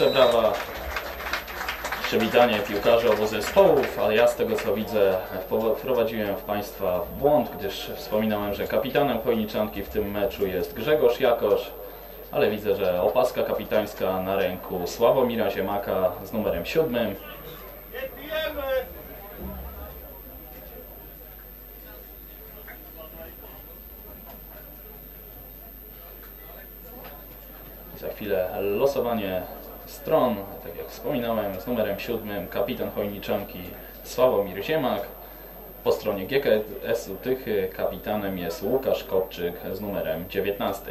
Gorące brawa. Przywitanie piłkarzy obu zespołów, ale ja z tego co widzę wprowadziłem w Państwa w błąd, gdyż wspominałem, że kapitanem Chojniczanki w tym meczu jest Grzegorz Jakosz, ale widzę, że opaska kapitańska na ręku Sławomira Ziemaka z numerem siódmym. Za chwilę losowanie stron, tak jak wspominałem, z numerem siódmym kapitan Chojniczanki Sławomir Ziemak. Po stronie GKS-u Tychy kapitanem jest Łukasz Kopczyk z numerem 19.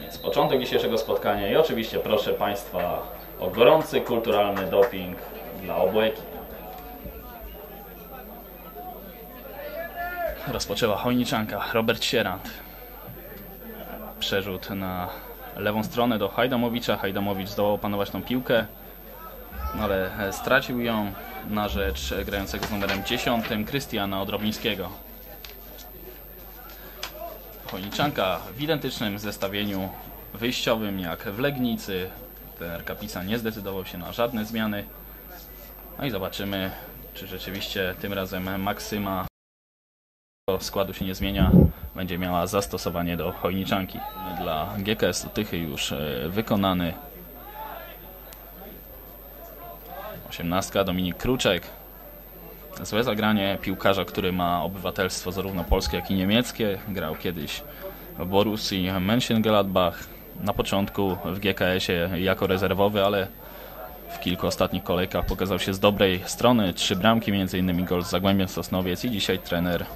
Więc początek dzisiejszego spotkania i oczywiście proszę Państwa o gorący kulturalny doping dla obu ekip. Rozpoczęła Chojniczanka, Robert Sierant. Przerzut na lewą stronę do Hajdamowicza. Hajdamowicz zdołał opanować tą piłkę, ale stracił ją na rzecz grającego z numerem 10 Krystiana Odrobińskiego. Chojniczanka w identycznym zestawieniu wyjściowym jak w Legnicy. Trener Kapisa nie zdecydował się na żadne zmiany. No i zobaczymy, czy rzeczywiście tym razem Maksyma składu się nie zmienia, będzie miała zastosowanie do chojniczanki. Dla GKS Tychy już e, wykonany. 18 Dominik Kruczek. Złe zagranie piłkarza, który ma obywatelstwo zarówno polskie, jak i niemieckie. Grał kiedyś w Borussii Mönchengladbach. Na początku w GKS-ie jako rezerwowy, ale w kilku ostatnich kolejkach pokazał się z dobrej strony. Trzy bramki, m.in. gol z Zagłębiem Sosnowiec i dzisiaj trener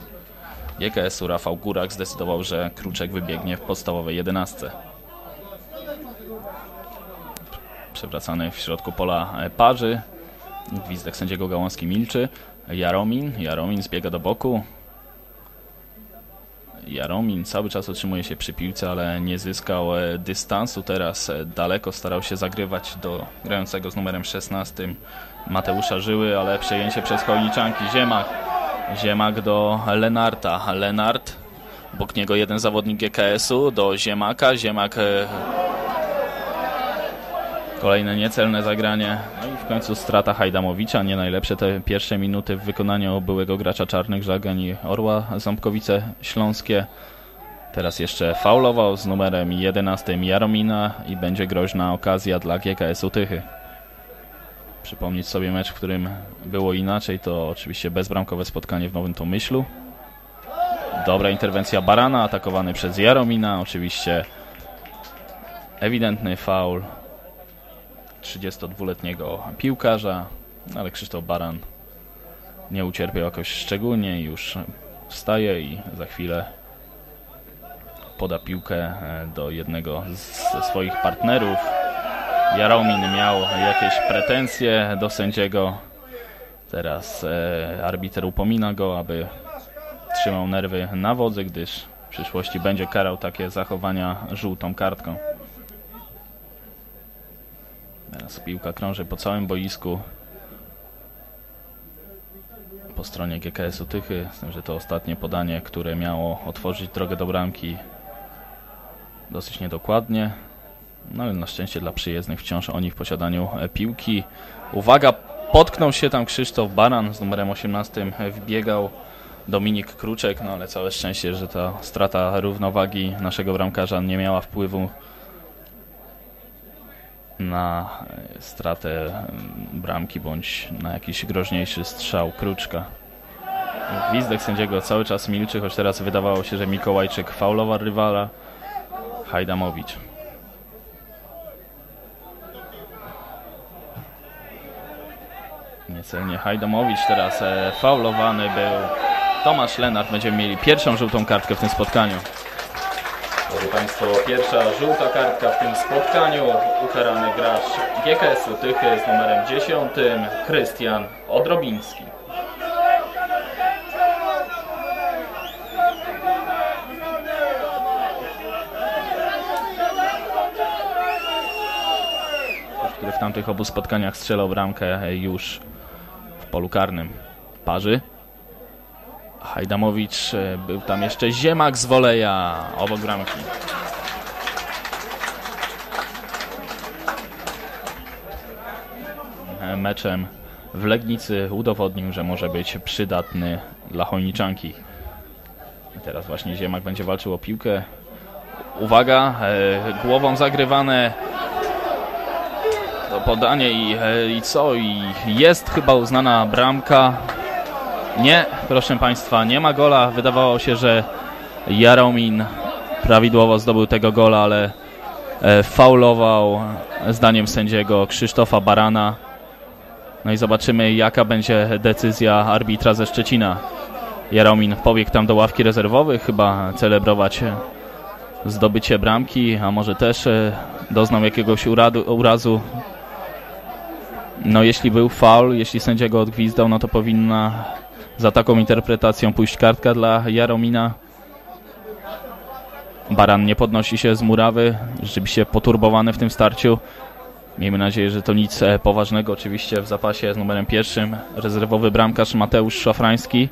GKS-u Rafał Górak zdecydował, że Kruczek wybiegnie w podstawowej 11. Przewracany w środku pola e, parzy. Gwizdek sędziego Gałązki milczy. Jaromin. Jaromin zbiega do boku. Jaromin cały czas utrzymuje się przy piłce, ale nie zyskał e, dystansu. Teraz e, daleko starał się zagrywać do grającego z numerem 16 Mateusza Żyły, ale przejęcie przez Chojniczanki. Ziemak Ziemak do Lenarta. Lenart, obok niego jeden zawodnik GKS-u, do Ziemaka. Ziemak. e, Kolejne niecelne zagranie. No i w końcu strata Hajdamowicza. Nie najlepsze te pierwsze minuty w wykonaniu byłego gracza Czarnych Żagań i Orła Ząbkowice Śląskie. Teraz jeszcze faulował z numerem 11 Jaromina i będzie groźna okazja dla GKS-u Tychy przypomnieć sobie mecz, w którym było inaczej, to oczywiście bezbramkowe spotkanie w Nowym Tomyślu. Dobra interwencja Barana, atakowany przez Jaromina, oczywiście ewidentny faul 32-letniego piłkarza, ale Krzysztof Baran nie ucierpiał jakoś szczególnie, już wstaje i za chwilę poda piłkę e, do jednego ze swoich partnerów. Jaromin miał jakieś pretensje do sędziego. Teraz e, arbiter upomina go, aby trzymał nerwy na wodzy, gdyż w przyszłości będzie karał takie zachowania żółtą kartką. Teraz piłka krąży po całym boisku. Po stronie GKS-u Tychy, z tym, że to ostatnie podanie, które miało otworzyć drogę do bramki dosyć niedokładnie. No ale na szczęście dla przyjezdnych wciąż oni w posiadaniu e, piłki. Uwaga, potknął się tam Krzysztof Baran z numerem 18, wbiegał Dominik Kruczek, no ale całe szczęście, że ta strata równowagi naszego bramkarza nie miała wpływu na e, stratę bramki bądź na jakiś groźniejszy strzał Kruczka. Gwizdek sędziego cały czas milczy, choć teraz wydawało się, że Mikołajczyk faulował rywala. Hajdamowicz. Niecelnie Hajdamowicz teraz e, faulowany był. Tomasz Lenart będziemy mieli pierwszą żółtą kartkę w tym spotkaniu. Drodzy Państwo, pierwsza żółta kartka w tym spotkaniu. Ukarany gracz GKS-u Tychy z numerem 10, Krystian Odrobiński. który w tamtych obu spotkaniach strzelał bramkę już w polu karnym. Parzy. Hajdamowicz, e, był tam jeszcze Ziemak z woleja obok bramki. E, Meczem w Legnicy udowodnił, że może być przydatny dla Chojniczanki. Teraz właśnie Ziemak będzie walczył o piłkę. Uwaga, e, głową zagrywane to podanie i, e, i co? I jest chyba uznana bramka. Nie, proszę Państwa, nie ma gola. Wydawało się, że Jaromin prawidłowo zdobył tego gola, ale e, faulował zdaniem sędziego Krzysztofa Barana. No i zobaczymy, jaka będzie decyzja arbitra ze Szczecina. Jaromin pobiegł tam do ławki rezerwowych, chyba celebrować zdobycie bramki, a może też e, doznał jakiegoś urazu. No jeśli był faul, jeśli sędzia go odgwizdał, no to powinna za taką interpretacją pójść kartka dla Jaromina. Baran nie podnosi się z murawy, rzeczywiście poturbowany w tym starciu. Miejmy nadzieję, że to nic e, poważnego. Oczywiście w zapasie z numerem pierwszym rezerwowy bramkarz Mateusz Szafrański.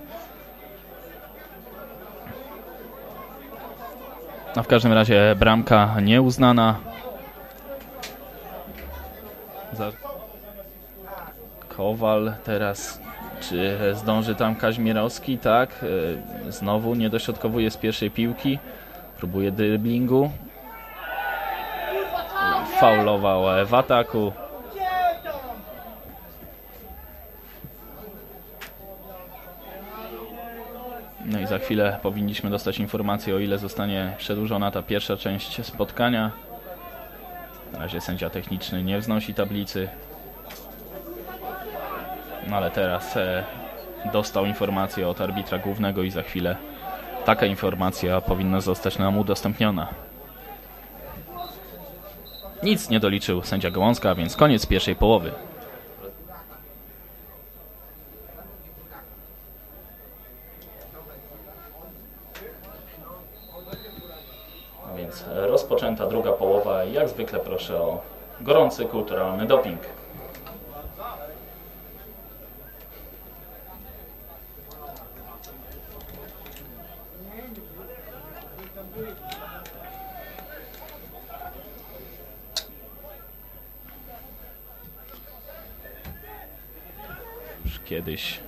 No w każdym razie bramka nieuznana. Za... Kowal teraz. Czy zdąży tam Kaźmierowski? Tak. e, Znowu nie dośrodkowuje z pierwszej piłki. Próbuje driblingu. Faulował w ataku. No i za chwilę powinniśmy dostać informację, o ile zostanie przedłużona ta pierwsza część spotkania. Na razie sędzia techniczny nie wznosi tablicy. No ale teraz e, dostał informację od arbitra głównego i za chwilę taka informacja powinna zostać nam udostępniona. Nic nie doliczył sędzia Gołąska, więc koniec pierwszej połowy. A Więc rozpoczęta druga połowa jak zwykle proszę o gorący kulturalny doping. Kiedyś,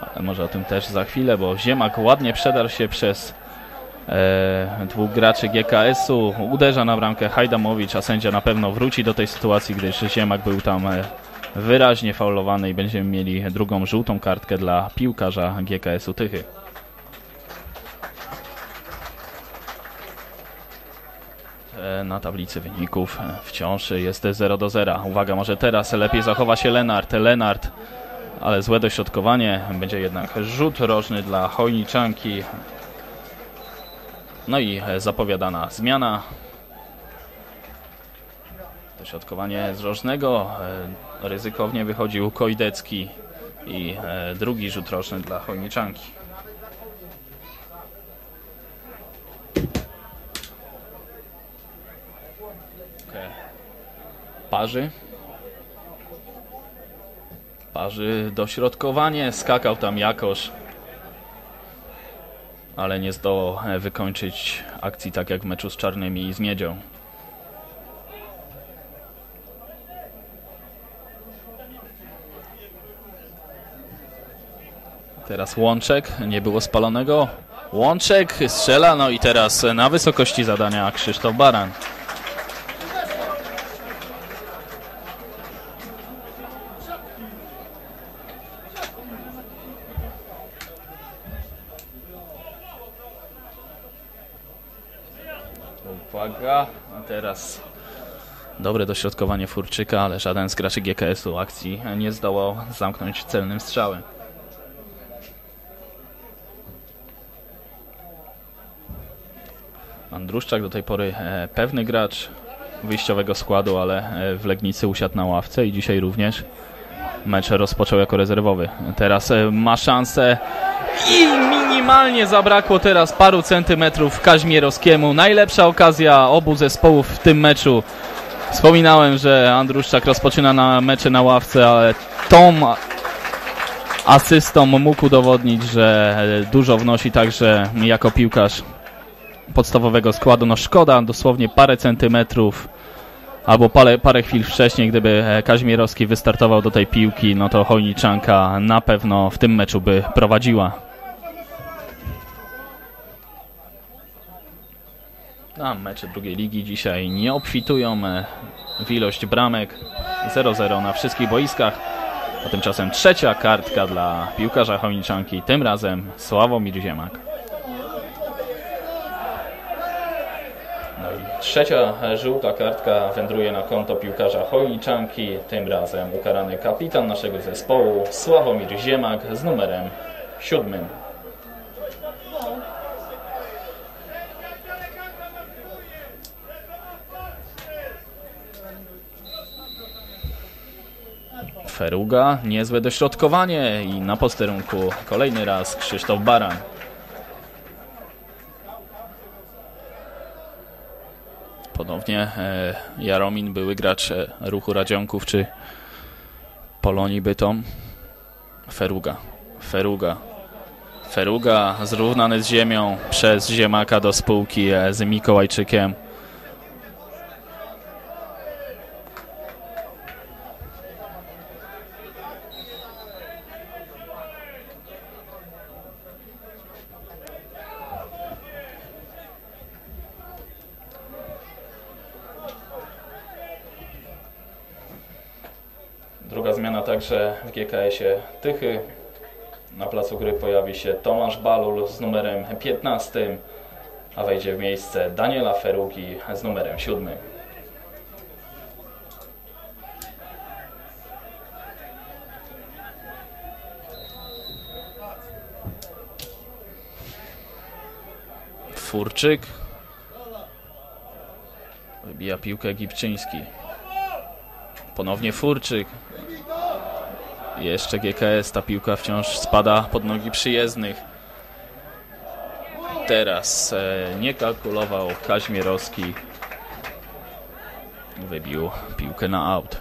ale może o tym też za chwilę, bo Ziemak ładnie przedarł się przez e, dwóch graczy GKS-u, uderza na bramkę Hajdamowicz, a sędzia na pewno wróci do tej sytuacji, gdyż Ziemak był tam e, wyraźnie faulowany i będziemy mieli drugą żółtą kartkę dla piłkarza GKS-u Tychy. E, Na tablicy wyników wciąż jest 0 do 0. Uwaga, może teraz lepiej zachowa się Lenart. Lenart, ale złe dośrodkowanie. Będzie jednak rzut rożny dla Chojniczanki. No i zapowiadana zmiana. Dośrodkowanie z rożnego. e, Ryzykownie wychodził Kojdecki. I e, drugi rzut roczny dla Chojniczanki. Parzy. Parzy dośrodkowanie. Skakał tam jakoś. Ale nie zdołał e, wykończyć akcji tak jak w meczu z Czarnymi i z Miedzią. Teraz Łączek, nie było spalonego. Łączek strzela, no i teraz na wysokości zadania Krzysztof Baran. Uwaga, a teraz dobre dośrodkowanie Furczyka, ale żaden z graczy GKS-u akcji nie zdołał zamknąć celnym strzałem. Andruszczak do tej pory e, pewny gracz wyjściowego składu, ale e, w Legnicy usiadł na ławce i dzisiaj również mecz rozpoczął jako rezerwowy. Teraz e, ma szansę i minimalnie zabrakło teraz paru centymetrów Kaźmierowskiemu. Najlepsza okazja obu zespołów w tym meczu. Wspominałem, że Andruszczak rozpoczyna na mecze na ławce, ale tą asystą mógł udowodnić, że dużo wnosi także jako piłkarz podstawowego składu. No szkoda, dosłownie parę centymetrów albo parę, parę chwil wcześniej, gdyby Kaźmierowski wystartował do tej piłki, no to Chojniczanka na pewno w tym meczu by prowadziła. A mecze drugiej ligi dzisiaj nie obfitują w ilość bramek 0-0 na wszystkich boiskach. A tymczasem trzecia kartka dla piłkarza Chojniczanki, tym razem Sławomir Ziemak. No i trzecia żółta kartka wędruje na konto piłkarza Chojniczanki, tym razem ukarany kapitan naszego zespołu Sławomir Ziemak z numerem siódmym. Feruga, niezłe dośrodkowanie i na posterunku kolejny raz Krzysztof Baran. E, Jaromin, były gracz e, ruchu Radzionków czy Polonii Bytom. Feruga, Feruga, Feruga zrównany z ziemią przez Ziemaka do spółki e, z Mikołajczykiem. Druga także w GKS-ie Tychy. Na placu gry pojawi się Tomasz Balul z numerem 15, a wejdzie w miejsce Daniela Ferugi z numerem 7. Furczyk wybija piłkę Gipczyński. Ponownie Furczyk. Jeszcze GKS, ta piłka wciąż spada pod nogi przyjezdnych. Teraz e, nie kalkulował Kaźmierowski. Wybił piłkę na aut.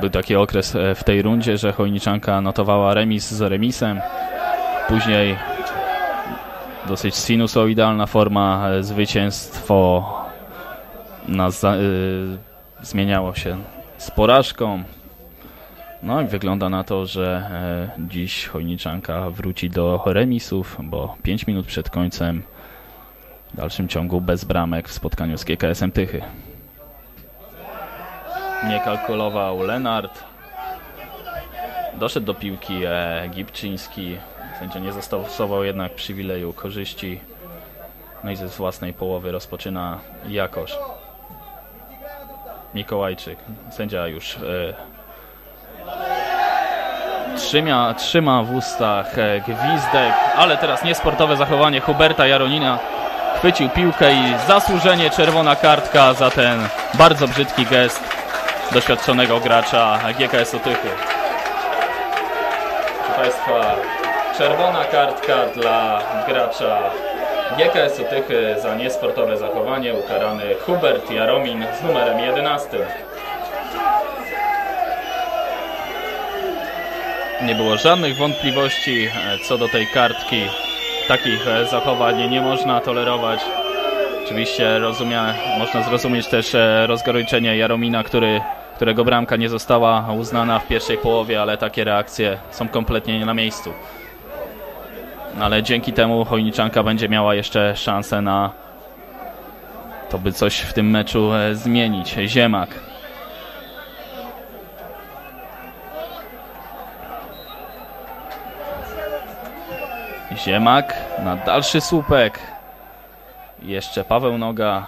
Był taki okres e, w tej rundzie, że Chojniczanka notowała remis z remisem. Później dosyć sinusoidalna forma, e, zwycięstwo na zmieniało się z porażką. No i wygląda na to, że e, dziś Chojniczanka wróci do remisów, bo 5 minut przed końcem w dalszym ciągu bez bramek w spotkaniu z GKS-em Tychy. Nie kalkulował Lenart. Doszedł do piłki e, Gipczyński. Sędzia nie zastosował jednak przywileju korzyści. No i ze własnej połowy rozpoczyna Jakosz. Mikołajczyk. Sędzia już e, trzyma, trzyma w ustach e, gwizdek, ale teraz niesportowe zachowanie Huberta Jaronina. Chwycił piłkę i zasłużenie czerwona kartka za ten bardzo brzydki gest doświadczonego gracza GKS Otychy. Proszę Państwa, czerwona kartka dla gracza GKS Tychy za niesportowe zachowanie ukarany Hubert Jaromin z numerem 11. Nie było żadnych wątpliwości e, co do tej kartki. Takich e, zachowań nie można tolerować. Oczywiście rozumie, można zrozumieć też e, rozgoryczenie Jaromina, który, którego bramka nie została uznana w pierwszej połowie, ale takie reakcje są kompletnie nie na miejscu ale dzięki temu Chojniczanka będzie miała jeszcze szansę na to, by coś w tym meczu e, zmienić. Ziemak. Ziemak na dalszy słupek. Jeszcze Paweł Noga.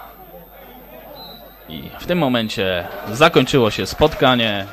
I w tym momencie zakończyło się spotkanie.